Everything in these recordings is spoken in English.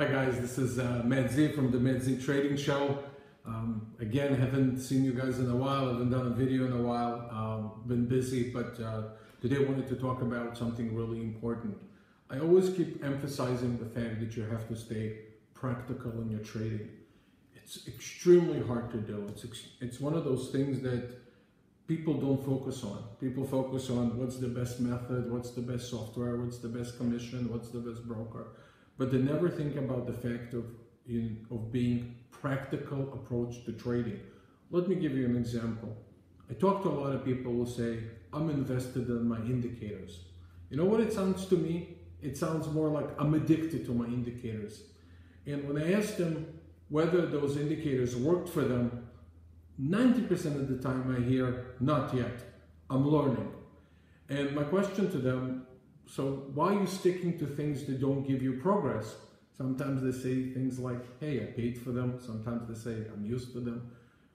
Hi guys, this is uh, from the Z Trading Show. Um, again, haven't seen you guys in a while, haven't done a video in a while, um, been busy, but uh, today I wanted to talk about something really important. I always keep emphasizing the fact that you have to stay practical in your trading. It's extremely hard to do. It's, it's one of those things that people don't focus on. People focus on what's the best method, what's the best software, what's the best commission, what's the best broker but they never think about the fact of, in, of being practical approach to trading. Let me give you an example. I talk to a lot of people who say, I'm invested in my indicators. You know what it sounds to me? It sounds more like I'm addicted to my indicators. And when I ask them whether those indicators worked for them, 90% of the time I hear, not yet, I'm learning. And my question to them so why are you sticking to things that don't give you progress? Sometimes they say things like, hey, I paid for them. Sometimes they say, I'm used to them.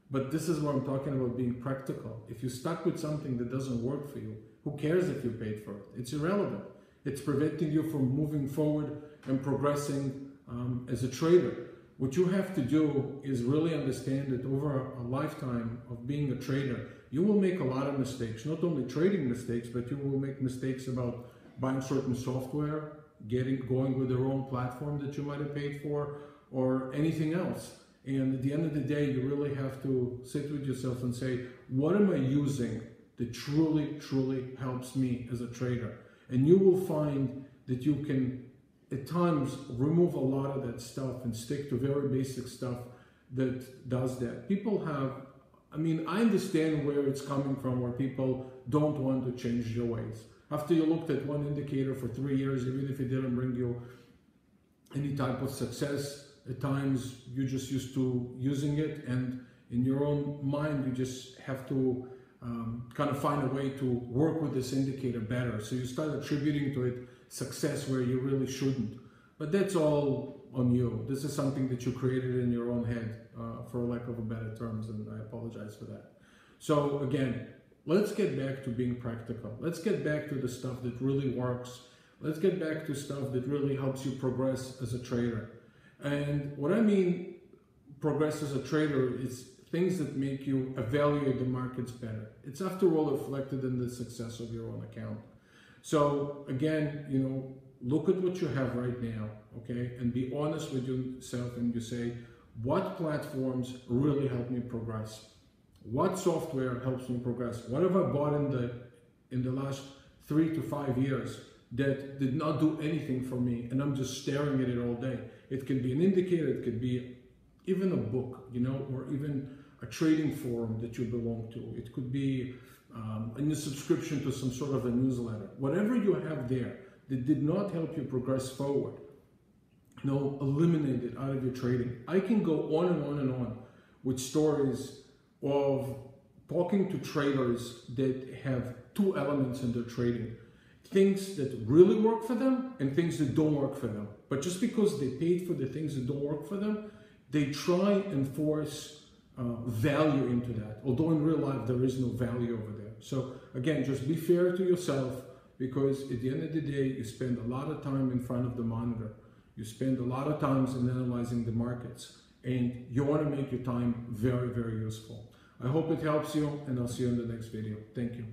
But this is what I'm talking about being practical. If you're stuck with something that doesn't work for you, who cares if you paid for it? It's irrelevant. It's preventing you from moving forward and progressing um, as a trader. What you have to do is really understand that over a lifetime of being a trader, you will make a lot of mistakes, not only trading mistakes, but you will make mistakes about buying certain software, getting going with their own platform that you might have paid for, or anything else. And at the end of the day, you really have to sit with yourself and say, what am I using that truly, truly helps me as a trader? And you will find that you can, at times, remove a lot of that stuff and stick to very basic stuff that does that. People have, I mean, I understand where it's coming from, where people don't want to change their ways. After you looked at one indicator for three years, even if it didn't bring you any type of success, at times you're just used to using it and in your own mind you just have to um, kind of find a way to work with this indicator better. So you start attributing to it success where you really shouldn't. But that's all on you. This is something that you created in your own head, uh, for lack of a better terms, and I apologize for that. So again, Let's get back to being practical. Let's get back to the stuff that really works. Let's get back to stuff that really helps you progress as a trader. And what I mean progress as a trader is things that make you evaluate the markets better. It's after all reflected in the success of your own account. So again, you know, look at what you have right now, okay? And be honest with yourself and you say, what platforms really help me progress? What software helps me progress? What have I bought in the in the last three to five years that did not do anything for me and I'm just staring at it all day? It can be an indicator, it could be even a book, you know, or even a trading forum that you belong to. It could be um, a new subscription to some sort of a newsletter. Whatever you have there that did not help you progress forward, you know, eliminate it out of your trading. I can go on and on and on with stories of talking to traders that have two elements in their trading things that really work for them and things that don't work for them. But just because they paid for the things that don't work for them, they try and force uh, value into that. Although in real life, there is no value over there. So again, just be fair to yourself because at the end of the day, you spend a lot of time in front of the monitor. You spend a lot of times in analyzing the markets and you want to make your time very, very useful. I hope it helps you and I'll see you in the next video. Thank you.